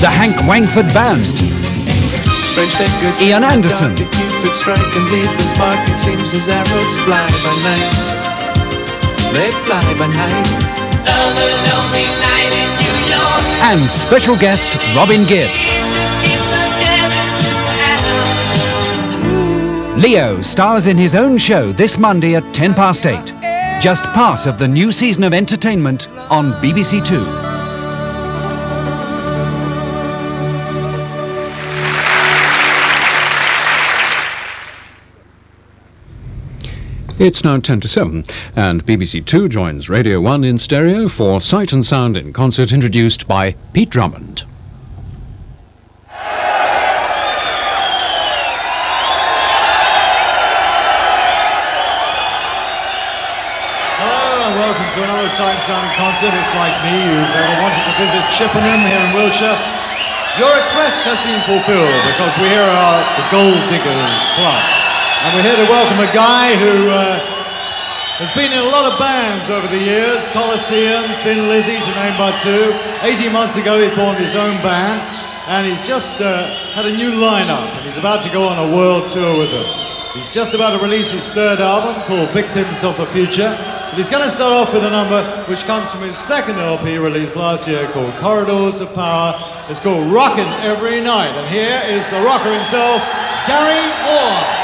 The Hank Wangford Band. Ian Anderson. strike and leave the spark. It seems as arrows fly by night. They fly by night. And special guest Robin Gibb. Leo stars in his own show this Monday at 10 past 8. Just part of the new season of entertainment on BBC Two. It's now 10 to 7, and BBC Two joins Radio 1 in stereo for Sight and Sound in Concert introduced by Pete Drummond. Hello and welcome to another Sight and Sound in Concert. If, like me, you've ever wanted to visit Chippenham here in Wiltshire, your request has been fulfilled because we here are the Gold Diggers Club. And we're here to welcome a guy who uh, has been in a lot of bands over the years Colosseum, Thin Lizzy, to name but two. 18 months ago, he formed his own band, and he's just uh, had a new lineup, and he's about to go on a world tour with them. He's just about to release his third album called Victims of the Future. But he's going to start off with a number which comes from his second LP released last year called Corridors of Power. It's called Rockin' Every Night. And here is the rocker himself, Gary Moore.